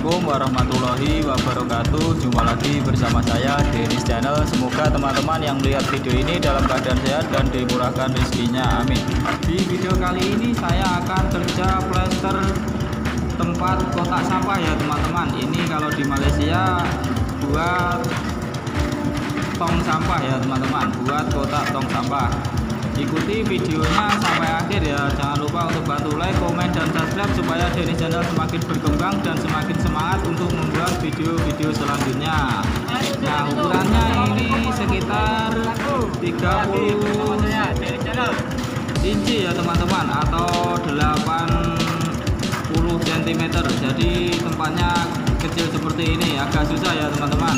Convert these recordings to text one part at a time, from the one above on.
Assalamualaikum warahmatullahi wabarakatuh. Jumpa lagi bersama saya Denis Channel. Semoga teman-teman yang melihat video ini dalam keadaan sehat dan dimurahkan rezekinya. Amin. Di video kali ini saya akan kerja plester tempat kotak sampah ya teman-teman. Ini kalau di Malaysia buat tong sampah ya teman-teman. Buat kotak tong sampah. Ikuti videonya sampai akhir ya. Jangan lupa untuk bantu like, komen, dan subscribe supaya Denny Channel semakin berkembang dan semakin semangat untuk membuat video-video selanjutnya. Nah ukurannya ini sekitar 30 inci ya teman-teman atau 80 cm jadi tempatnya kecil seperti ini agak susah ya teman-teman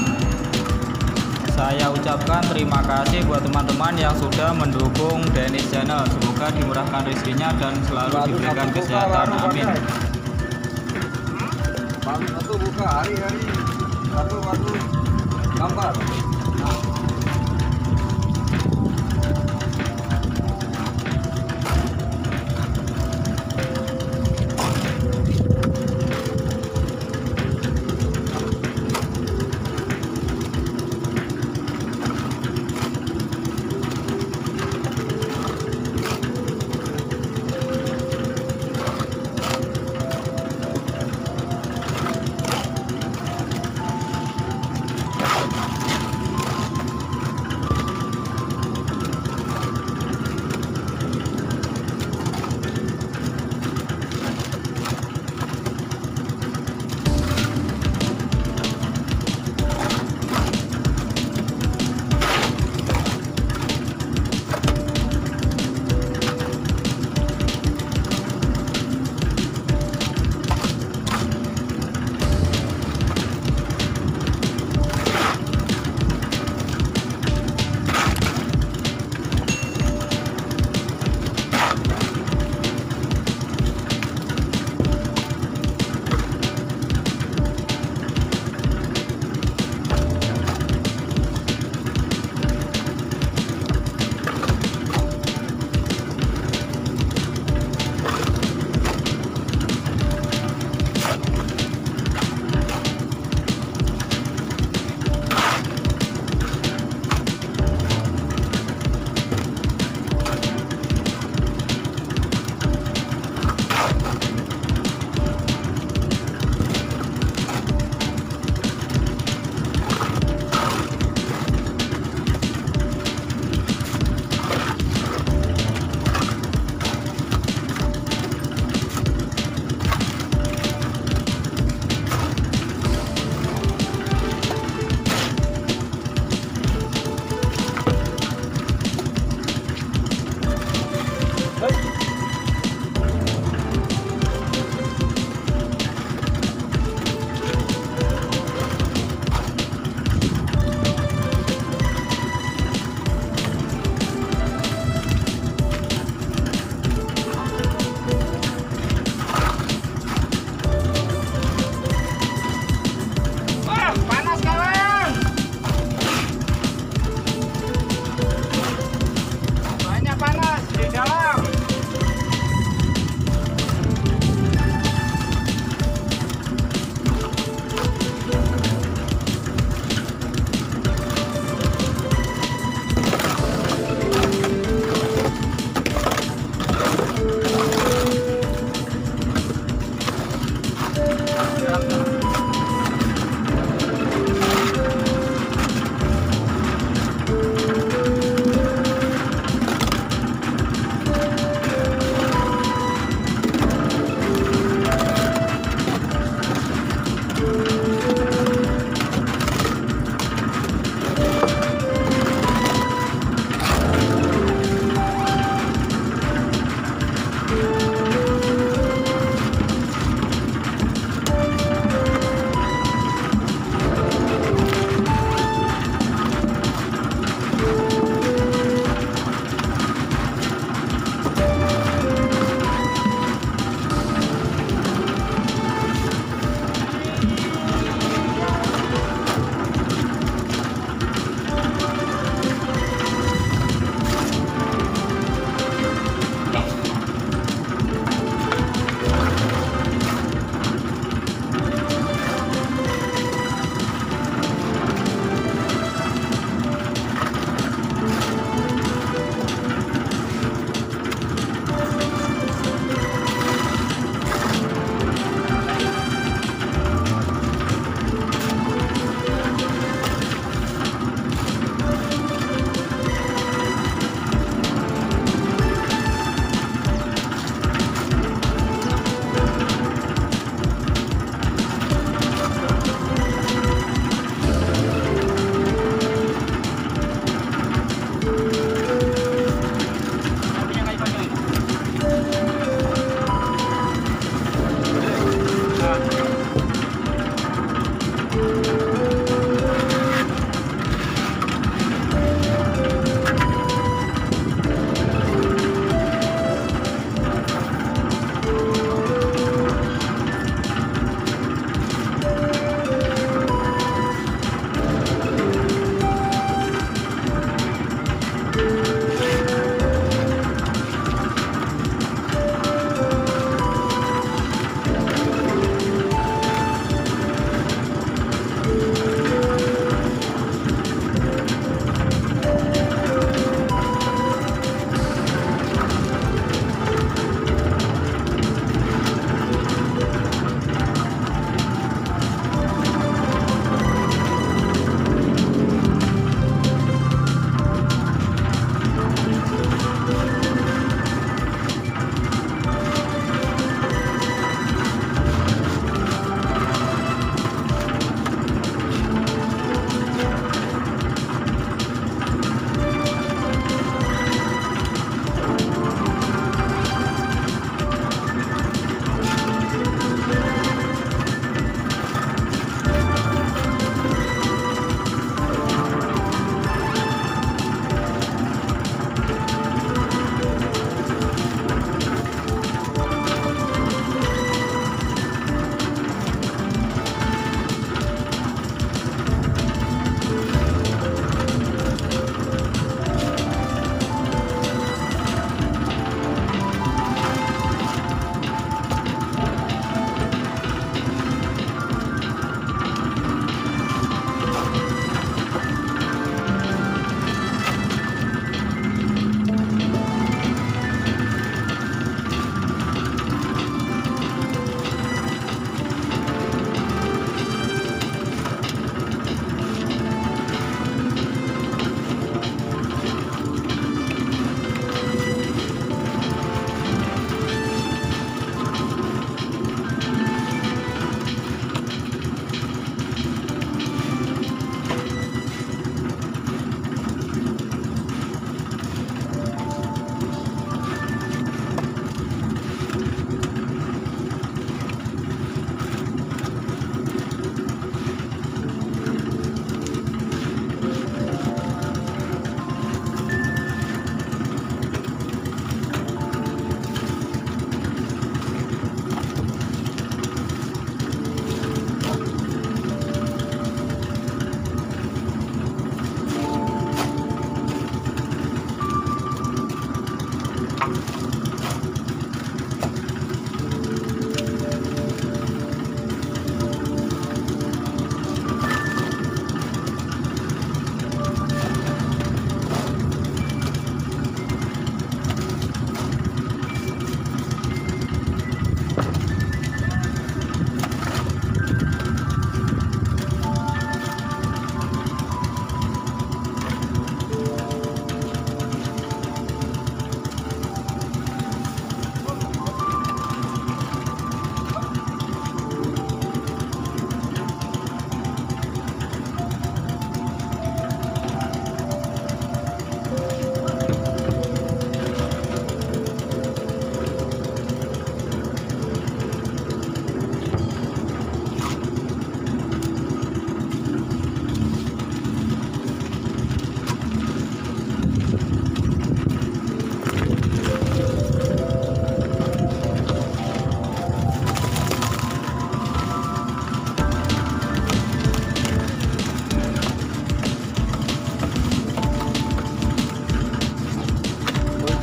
saya ucapkan terima kasih buat teman-teman yang sudah mendukung Dennis Channel. Semoga dimurahkan rezekinya dan selalu diberikan kesehatan. amin. Satu buka hari-hari. Satu satu. Gambar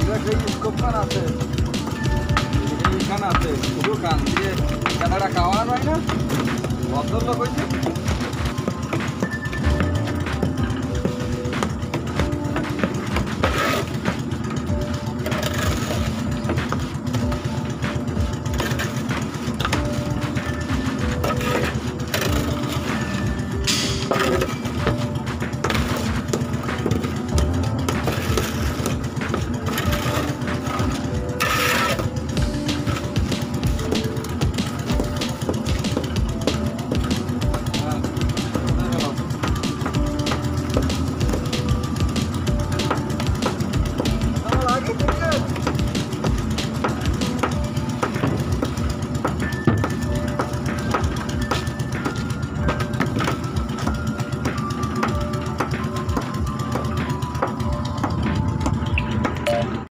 কান আছে। কান আছে। শুধু কান দিয়ে কেনারা খাওয়া হয় না? ভদ্রলোক হয়েছে